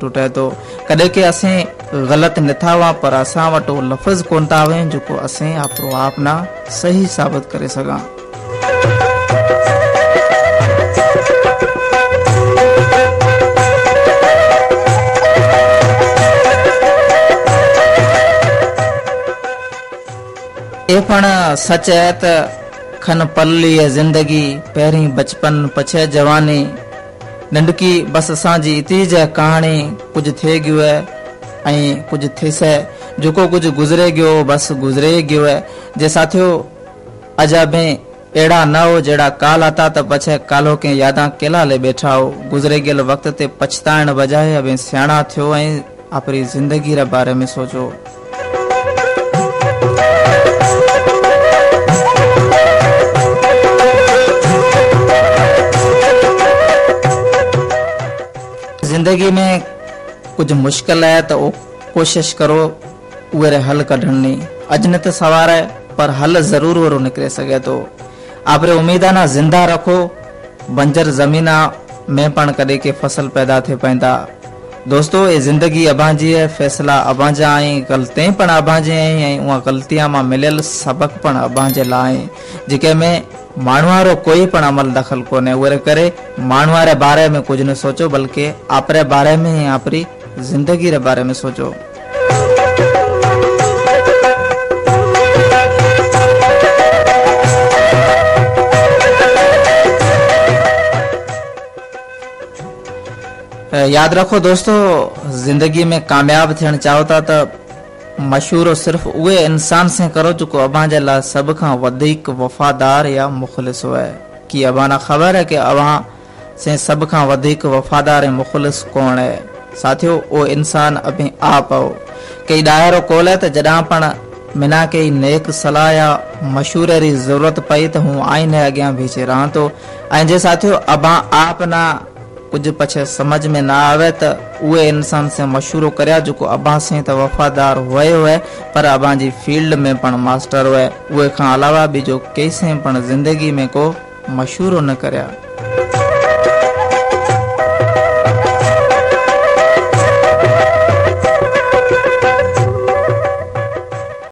ٹوٹے تو غلط نتھا ہوا پر اصا و لفظ کون تھا ہوئیں جو آپ نا سہی اے پن سچ ہے تو کھن پل زندگی پہ بچپن پچھے جوانی ننڍڪي بس اسان جي اتي جا ڪهاڻي ڪجهه ٿئي گيو آهي ۽ ڪجهه ٿيس جيڪو ڪجهه گذري گيو بس گذري گيو آهي. جي ساٿيو اجا ۾ اهڙا نه هو جهڙا ڪال آتا ته پڇي ڪالو ڪي يادا ڪيلا لي بيٺا هو. گذري گيل وقت تي پڇتائڻ بجاءِ ابي سياڻا ٿيو ۽ آپري زندگي ري باري ۾ سوچو زندگی میں کچھ مشکل ہے تو کوشش کرو حل کھن اجنت سوار ہے، پر حل ضرور ورو نکرے سکے تو۔ آپ امید آ زندہ رکھو۔ بنجر زمینہ میں پڑ کرے کہ فصل پیدا تھے پہنتا۔ دوستو اے زندگی اباں جی ہے، فیصلہ اباں جا آئی غلطیں پڑھ ابان جی آئی یعنی التیا ماں ملل، سبق پڑھ ابان جی لیں جی میں ماواروں کوئی پڑھ عمل دخل کو مانوارے بارے میں کچھ نہ سوچو، بلکہ آپرے بارے میں ہیں آپری زندگی رے بارے میں سوچو۔ یاد رکھو دوستوں زندگی میں کامیاب تھن چاہو تا تو مشور صرف اوے انسان سے کرو چوکو ابان جی سب کا وفادار یا مخلص ہے کہ ابانہ خبر ہے کہ وفادار یا مخلص کون ہے؟ ساتھیوں وہ انسان آپ کئی ڈائرو کو جدہ پڑ مینا کئی نیک صلاح یا مشہور کی ضرورت پی تو ہوں آئی نگیاں بیچے رہا تو۔ جی ساتھیوں آپ نا کچھ پچھے سمجھ میں نہ آوے تو اوے انسان سے مشورو کریا جو کو کرباں سے وفادار ہوئے ہوئے پر اباں فیلڈ میں پن ماسٹر ہوئے اوے کے علاوہ بھی جو کیسے سے پڑھ زندگی میں کو مشورہ نہ کریا